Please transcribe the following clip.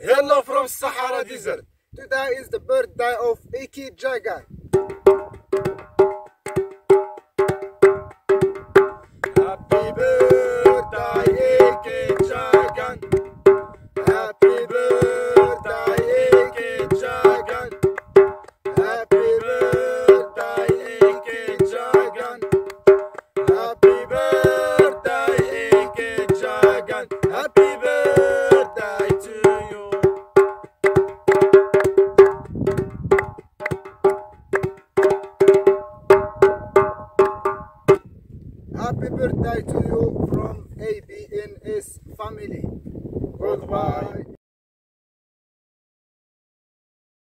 Hello from Sahara Desert. Today is the birthday of Iki Jagan. Happy birthday to you from ABNS family. Goodbye.